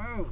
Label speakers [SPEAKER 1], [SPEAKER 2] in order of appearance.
[SPEAKER 1] Wow.